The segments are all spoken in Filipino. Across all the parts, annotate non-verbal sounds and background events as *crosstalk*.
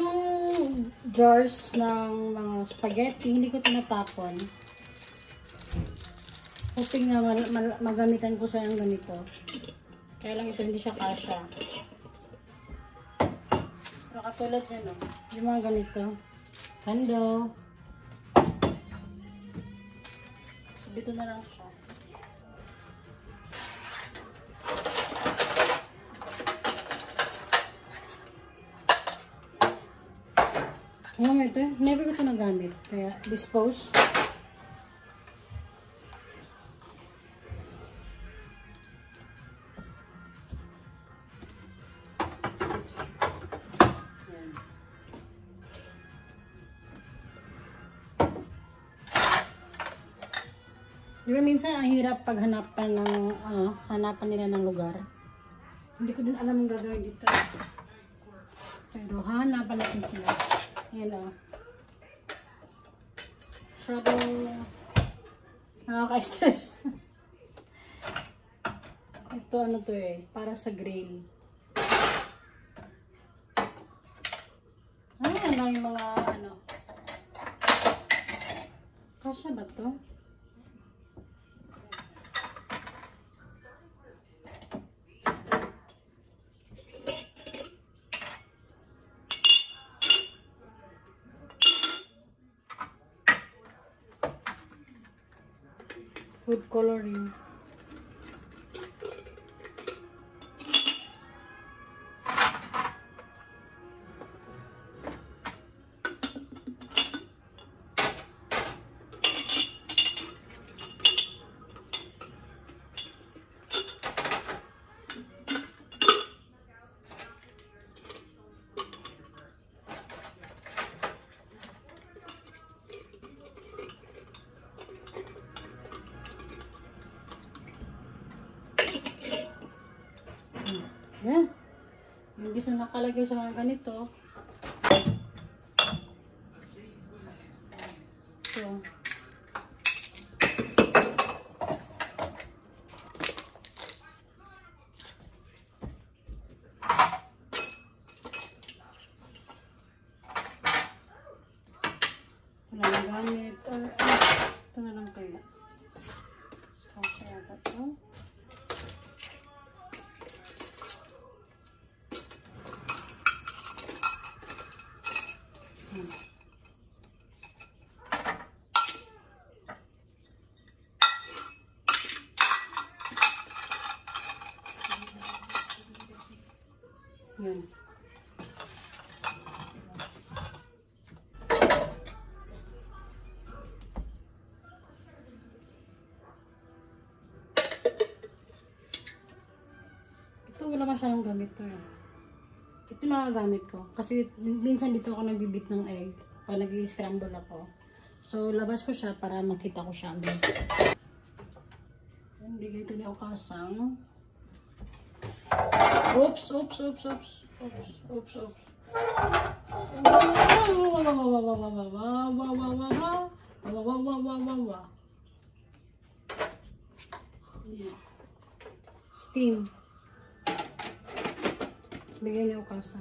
Yung jars ng mga spaghetti, hindi ko tinatapon. Hoping na magamitan ko sa ng ganito. Kaya lang ito hindi siya kasha. Pero katulad yan, no? Yung mga ganito. Kando. So, dito na lang siya. Alam ito, never ko ito nagamit. Kaya, dispose. Di ba minsan ang hirap paghanapan ng, ano, hanapan nila ng lugar. Hindi ko din alam ang gagawin dito. Pero hanapan natin sila. Yan o. Masyadong nakaka-stress. *laughs* Ito ano to eh, para sa grill. Ano yan lang yung mga ano. Kasya ba to? Food coloring. Yan. Yung gisa nakalagay sa mga ganito. So. Wala nang gamit. Or, ah, ito na lang kaya. So, kaya ito. Yan. Ito wala masyadong gamit to eh. Ito mga gamit ko. Kasi minsan dito ako nagbibit ng egg. Pag nag-scramble ako. So labas ko siya para makita ko siya agad. Bigay ito ni Okasang. Oops, oops, oops, oops. Oops, oops, oops. Steam. Bigay niyo kasa.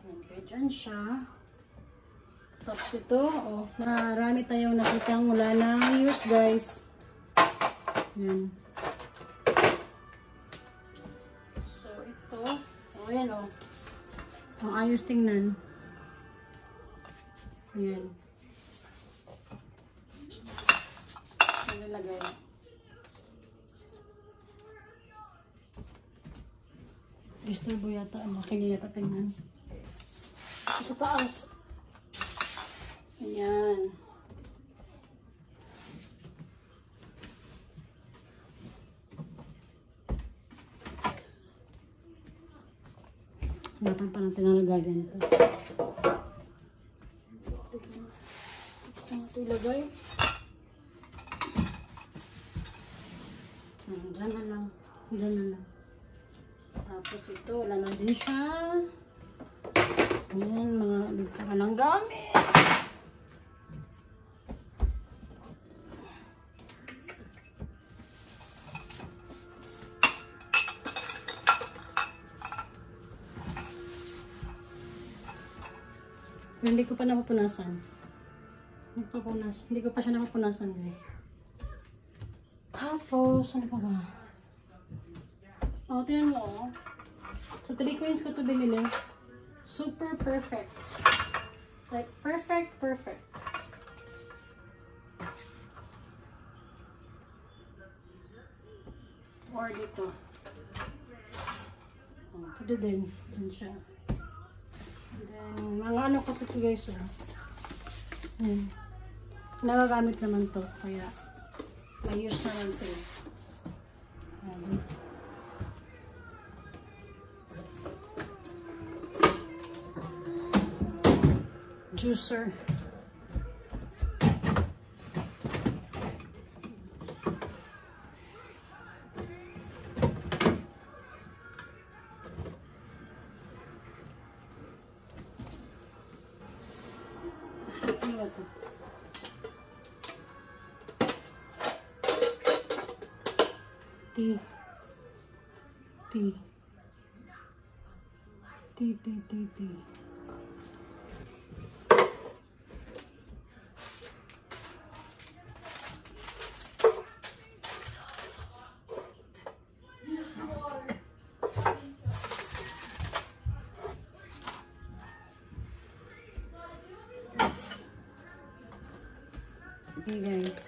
Okay, dyan siya. Tapos ito, oh, marami tayong nakitang wala ng use, guys. Yan. So, ito. Oh, yan oh. Ang ayos tingnan. Ayan. Nilalagay. Disturbo yata. Ang laki niya yata tingnan. Sa taas. Ayan. Hanapan pa natin ang lagayan ito. Ito ilagay. Hmm, Diyan na lang. Diyan na lang. Tapos ito, wala na din siya. Ayan, mga ka ng gamit. Hindi ko pa napapunasan. Nagpapunas. Hindi ko pa siya napapunasan, guys. Tapos, ano pa ba? Oh, tingnan mo, Sa 3 coins ko ito binili. Super perfect. Like, perfect, perfect. Or dito. Oh, pwede din. Diyan siya. Then, mga ano kasi ito guys, oh. Ayan. Nagagamit naman to, kaya may use naman sila. Ayan. Juicer. Ano ba to? Tea. Tea. Tea, Okay guys.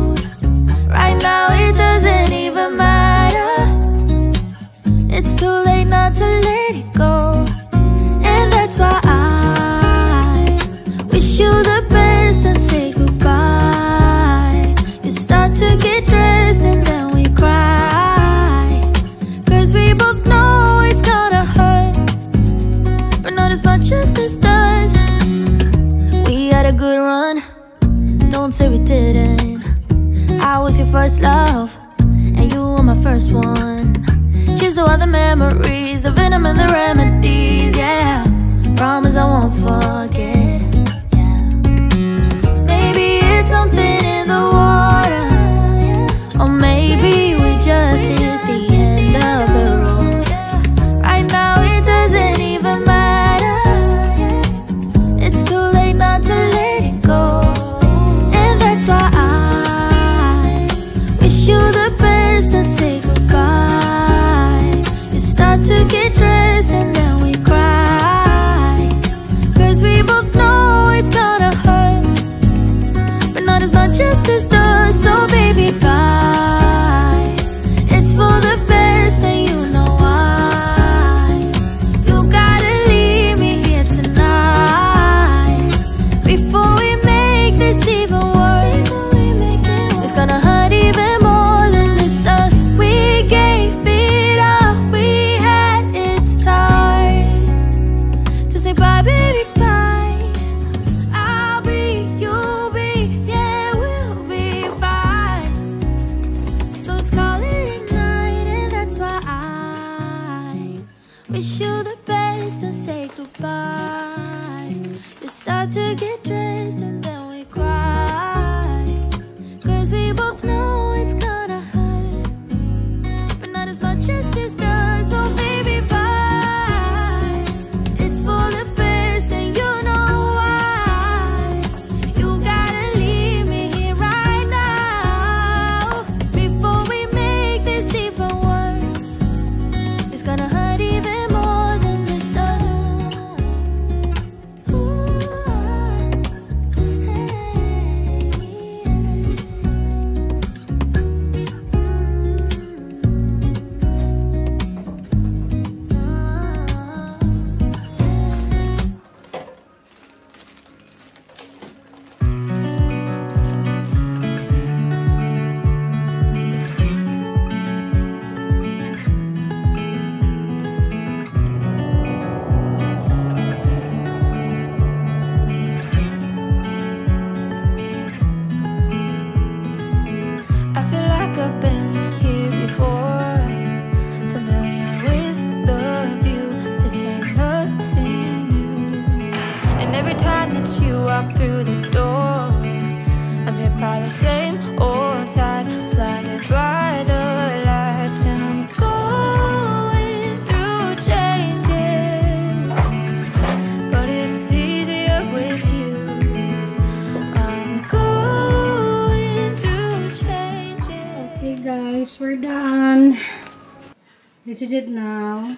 To let it go. And that's why I wish you the best and say goodbye. You start to get dressed and then we cry. Cause we both know it's gonna hurt, but not as much as this does. We had a good run, don't say we didn't. I was your first love, memories, the venom and the remedies, yeah. Promise I won't forget, Start to get dressed walk through the door, I'm hit by the same old tide, blinded by the lights, and I'm going through changes. But it's easier with you. I'm going through changes. Okay guys, we're done. This is it now.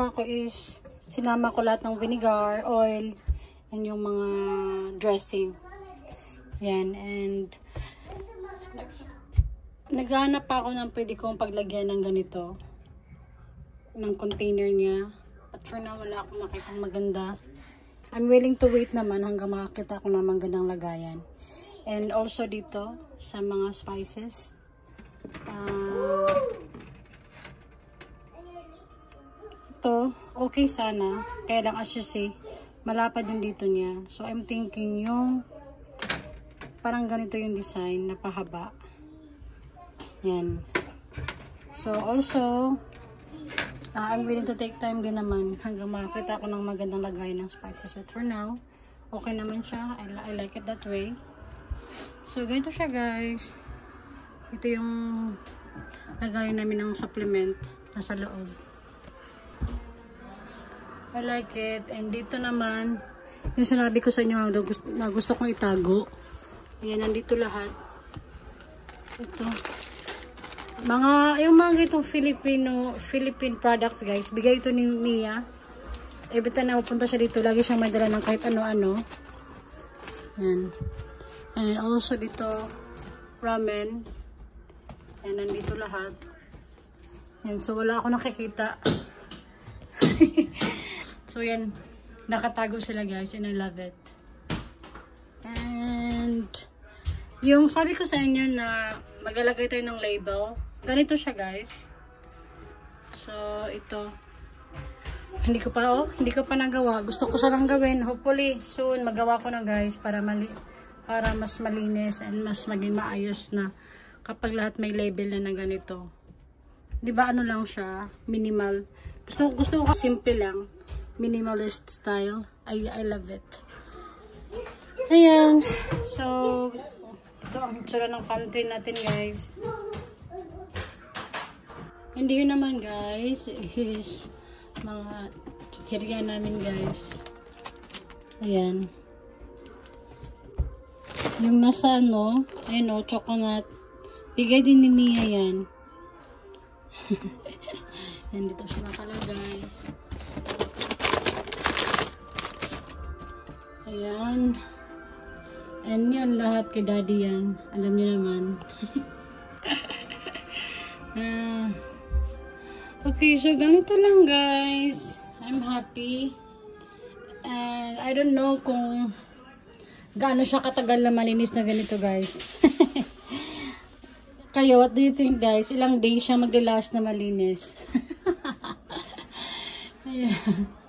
ginawa ko is, sinama ko lahat ng vinegar, oil, and yung mga dressing. Yan, and nag- naghahanap pa ako ng pwede kong paglagyan ng ganito. Ng container niya. But for now, wala akong makita maganda. I'm willing to wait naman hanggang makakita ko ng magandang lagayan. And also dito, sa mga spices. Ah... to, okay sana. Kaya lang as you see, malapad yung dito niya. So, I'm thinking yung parang ganito yung design na pahaba. Yan. So, also, uh, I'm willing to take time din naman hanggang makakita ko ng magandang lagay ng spices. But for now, okay naman siya. I, I like it that way. So, ganito siya guys. Ito yung lagay namin ng supplement nasa loob. I like it. And dito naman, yung sinabi ko sa inyo na gusto, na gusto kong itago. Ayan, nandito lahat. Ito. Mga, yung mga itong Filipino, Philippine products guys, bigay ito ni Mia. Every time na pupunta siya dito, lagi siyang may dala ng kahit ano-ano. Yan. And also dito, ramen. Yan, nandito lahat. Yan, so wala ako nakikita. *laughs* So, yan. Nakatago sila, guys. And I love it. And, yung sabi ko sa inyo na maglalagay tayo ng label. Ganito siya, guys. So, ito. Hindi ko pa, oh. Hindi ko pa nagawa. Gusto ko silang gawin. Hopefully, soon, magawa ko na, guys. Para mali para mas malinis and mas maging maayos na kapag lahat may label na na ganito. 'Di ba ano lang siya, minimal. Gusto gusto ko simple lang minimalist style. I, I love it. Ayan. So, ito ang itsura ng pantry natin, guys. Hindi yun naman, guys, is mga chichirya namin guys. Ayan. Yung nasa ano, ayun o, chocolate. Bigay din ni Mia yan. *laughs* yan, dito siya nakalagay. Ayan. And yun, lahat kay daddy yan. Alam niyo naman. *laughs* Ah. okay, so ganito lang guys. I'm happy. And I don't know kung gaano siya katagal na malinis na ganito guys. *laughs* Kayo, what do you think guys? Ilang days siya mag-last na malinis? *laughs* Ayan.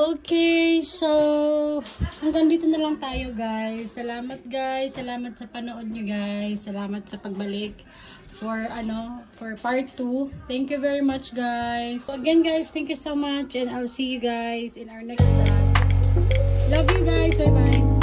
Okay, so hanggang dito na lang tayo guys. Salamat guys. Salamat sa panood nyo guys. Salamat sa pagbalik for ano, for part 2. Thank you very much guys. So again guys, thank you so much and I'll see you guys in our next vlog. Love you guys. Bye bye.